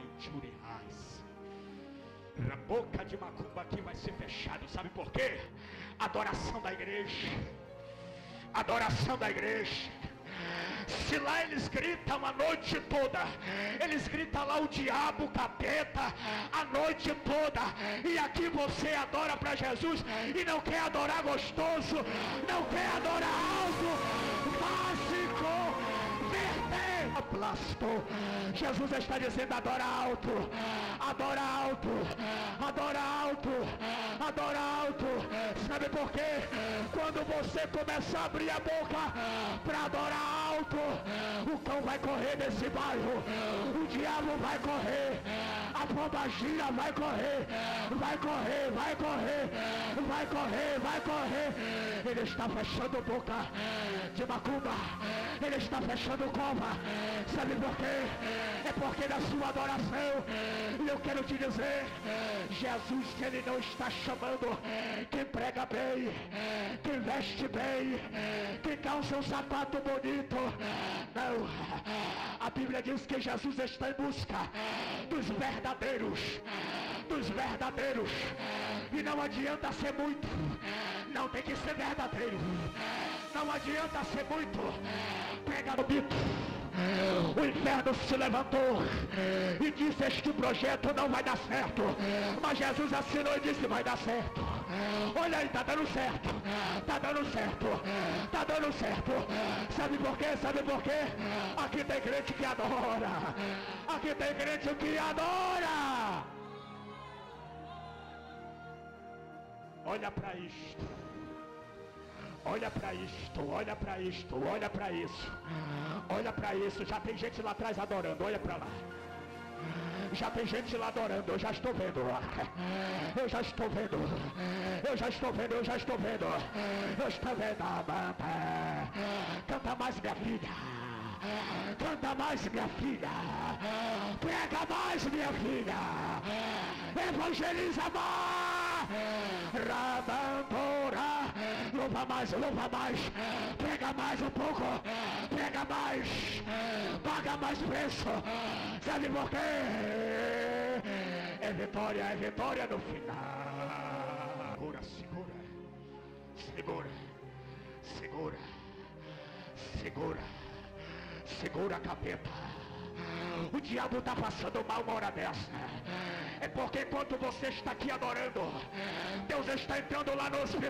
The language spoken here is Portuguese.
Ai, Juriais. A boca de macumba aqui vai ser fechada. Sabe por quê? Adoração da igreja. Adoração da igreja. Se lá eles gritam a noite toda, eles gritam lá o diabo, capeta, a noite toda, e aqui você adora para Jesus e não quer adorar gostoso, não quer adorar aplastou. Jesus está dizendo: adora alto, adora alto, adora alto, adora alto. Sabe por quê? Quando você começa a abrir a boca para adorar alto, o cão vai correr nesse bairro, o diabo vai correr, a pomba gira vai correr, vai correr, vai correr, vai correr, vai correr. Ele está fechando boca de macumba, ele está fechando cova. Sabe por quê? É porque na sua adoração, eu quero te dizer, Jesus, ele não está chamando quem prega bem, quem veste bem, quem calça um sapato bonito. Não. A Bíblia diz que Jesus está em busca dos verdadeiros, dos verdadeiros. E não adianta ser muito, não tem que ser verdadeiro. Não adianta ser muito, prega no bito. O inferno se levantou e disse: Este projeto não vai dar certo. Mas Jesus assinou e disse: Vai dar certo. Olha aí, tá dando certo. Tá dando certo. Tá dando certo. Sabe por quê? Sabe por quê? Aqui tem crente que adora. Aqui tem crente que adora. Olha para isto. Olha para isto, olha para isto, olha para isso. Olha para isso, já tem gente lá atrás adorando, olha para lá. Já tem gente lá adorando, eu já estou vendo. Eu já estou vendo. Eu já estou vendo, eu já estou vendo. Eu estou vendo a banda. Canta mais minha filha. Canta mais, minha filha. Prega mais, minha filha. Evangeliza mais. Rabandora. Louva mais, louva mais. Prega mais um pouco. Prega mais. Paga mais preço. Sabe por quê? É vitória, é vitória no final. Segura, segura. Segura. Segura. Segura. Segura a capeta. O diabo está passando mal uma hora dessa. É porque enquanto você está aqui adorando, Deus está entrando lá no hospital.